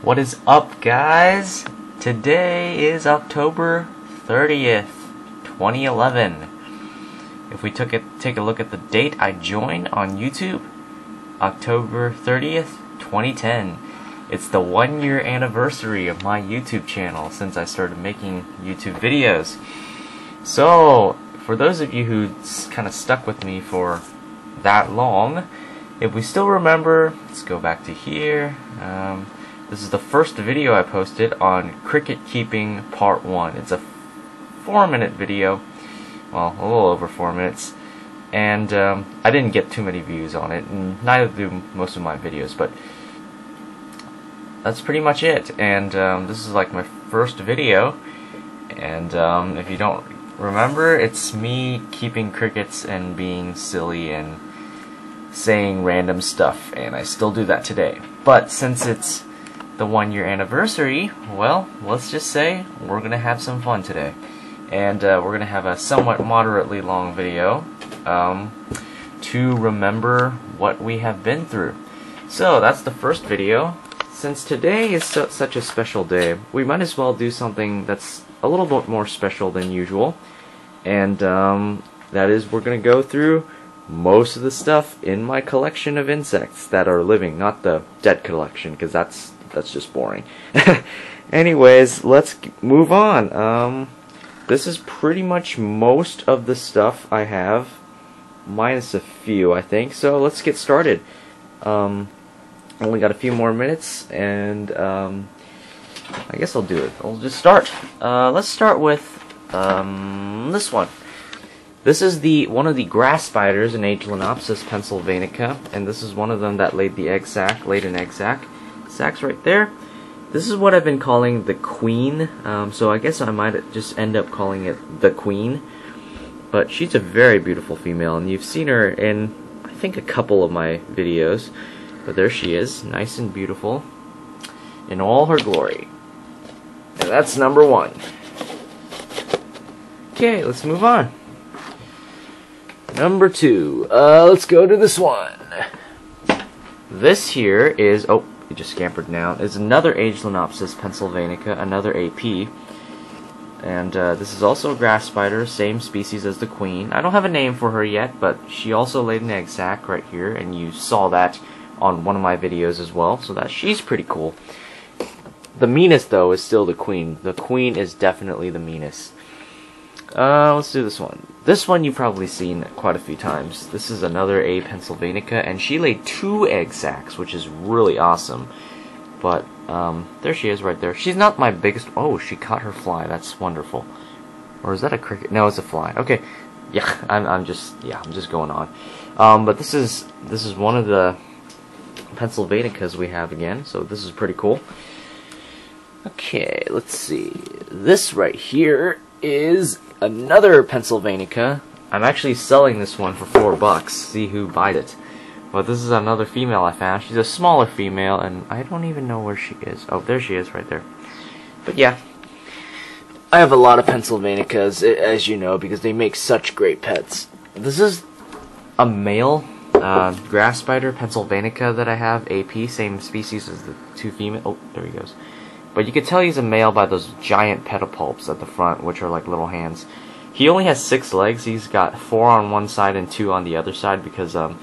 What is up, guys? Today is October 30th, 2011. If we took it, take a look at the date I joined on YouTube, October 30th, 2010. It's the one year anniversary of my YouTube channel since I started making YouTube videos. So, for those of you who kind of stuck with me for that long, if we still remember, let's go back to here. Um, this is the first video I posted on cricket keeping part 1. It's a 4 minute video, well, a little over 4 minutes, and um, I didn't get too many views on it, and neither do most of my videos, but that's pretty much it. And um, this is like my first video, and um, if you don't remember, it's me keeping crickets and being silly and saying random stuff, and I still do that today. But since it's the one year anniversary, well, let's just say we're going to have some fun today. And uh, we're going to have a somewhat moderately long video um, to remember what we have been through. So that's the first video. Since today is such a special day, we might as well do something that's a little bit more special than usual. And um, that is, we're going to go through most of the stuff in my collection of insects that are living, not the dead collection, because that's that's just boring. Anyways, let's move on. Um, this is pretty much most of the stuff I have, minus a few, I think. So let's get started. Um, only got a few more minutes, and um, I guess I'll do it. I'll just start. Uh, let's start with um, this one. This is the one of the grass spiders in Agelenopsis pennsylvanica, and this is one of them that laid the egg sac, laid an egg sac. Sac's right there. This is what I've been calling the queen, um, so I guess I might just end up calling it the queen. But she's a very beautiful female, and you've seen her in, I think, a couple of my videos. But there she is, nice and beautiful, in all her glory. And that's number one. Okay, let's move on. Number two. Uh, let's go to this one. This here is, oh, it just scampered down, is another Agelenopsis pennsylvanica, another AP. And uh, this is also a grass spider, same species as the queen. I don't have a name for her yet, but she also laid an egg sac right here, and you saw that on one of my videos as well, so that she's pretty cool. The meanest, though, is still the queen. The queen is definitely the meanest. Uh, let's do this one. This one you've probably seen quite a few times. This is another A. pennsylvanica, and she laid two egg sacs, which is really awesome. But, um, there she is right there. She's not my biggest... Oh, she caught her fly. That's wonderful. Or is that a cricket? No, it's a fly. Okay. Yeah, I'm, I'm just... Yeah, I'm just going on. Um, but this is... This is one of the pennsylvanicas we have again, so this is pretty cool. Okay, let's see. This right here is another Pennsylvanica. I'm actually selling this one for four bucks. See who buys it. But this is another female I found. She's a smaller female, and I don't even know where she is. Oh, there she is, right there. But yeah, I have a lot of Pennsylvanicas, as you know, because they make such great pets. This is a male uh, grass spider, Pennsylvanica, that I have. AP, same species as the two female. Oh, there he goes. But you can tell he's a male by those giant pedipalps at the front, which are like little hands. He only has six legs. He's got four on one side and two on the other side because um,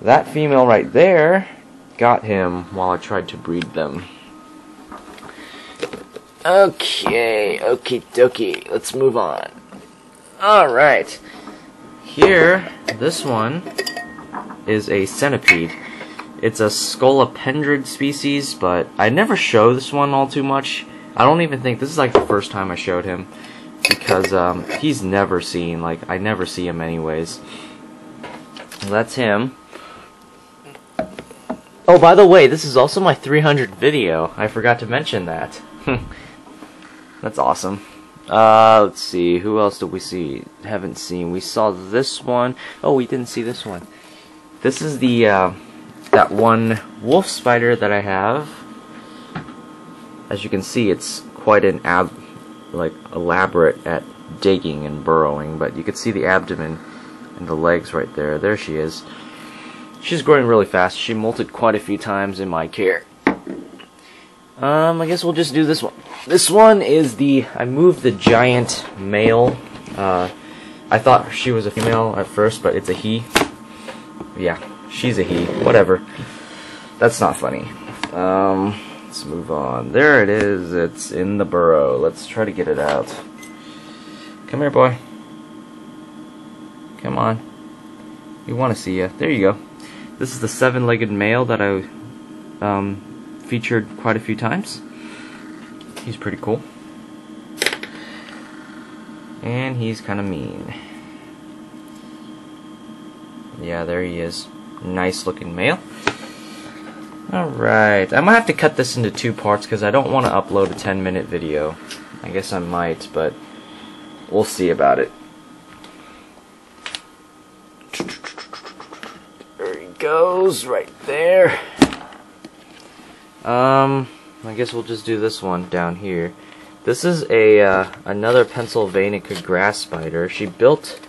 that female right there got him while I tried to breed them. Okay, okie dokie, let's move on. Alright, here, this one is a centipede. It's a scolopendrid species, but I never show this one all too much. I don't even think this is like the first time I showed him because um, he's never seen. Like I never see him anyways. That's him. Oh, by the way, this is also my 300 video. I forgot to mention that. That's awesome. Uh, let's see. Who else did we see? Haven't seen. We saw this one. Oh, we didn't see this one. This is the uh, that one wolf spider that I have. As you can see, it's quite an ab like elaborate at digging and burrowing, but you can see the abdomen and the legs right there. There she is. She's growing really fast. She molted quite a few times in my care. Um, I guess we'll just do this one. This one is the, I moved the giant male, uh, I thought she was a female at first, but it's a he. Yeah, she's a he, whatever. That's not funny. Um, let's move on. There it is, it's in the burrow. Let's try to get it out. Come here, boy. Come on. We want to see you. There you go. This is the seven-legged male that I um, featured quite a few times. He's pretty cool. And he's kind of mean. Yeah, there he is. Nice looking male. Alright, I might have to cut this into two parts because I don't want to upload a 10 minute video. I guess I might, but we'll see about it. There he goes, right there. Um, I guess we'll just do this one down here. This is a uh, another Pennsylvanica grass spider. She built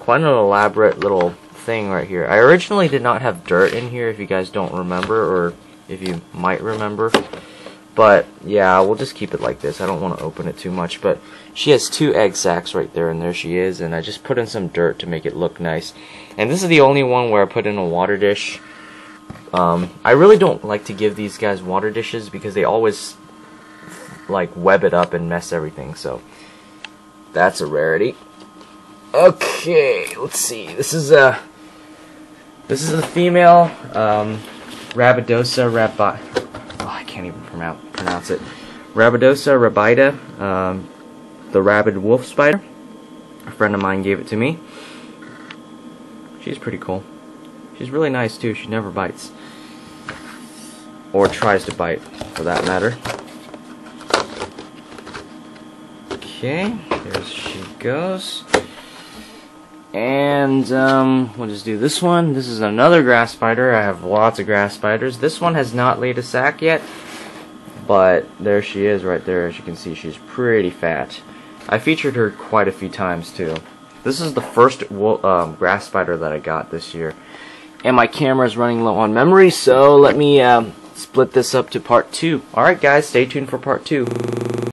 quite an elaborate little thing right here. I originally did not have dirt in here, if you guys don't remember, or if you might remember. But, yeah, we'll just keep it like this. I don't want to open it too much. But she has two egg sacs right there, and there she is. And I just put in some dirt to make it look nice. And this is the only one where I put in a water dish. Um, I really don't like to give these guys water dishes because they always like web it up and mess everything. So that's a rarity. Okay, let's see. This is a this is a female um, Rabidosa rabi. Oh, I can't even pronounce it. Rabidosa rabida, um, the rabid wolf spider. A friend of mine gave it to me. She's pretty cool. She's really nice too. She never bites. Or tries to bite, for that matter. Okay, there she goes. And um, we'll just do this one. This is another grass spider. I have lots of grass spiders. This one has not laid a sac yet, but there she is right there. As you can see, she's pretty fat. I featured her quite a few times too. This is the first um, grass spider that I got this year. And my camera is running low on memory, so let me um, split this up to part two. Alright guys, stay tuned for part two.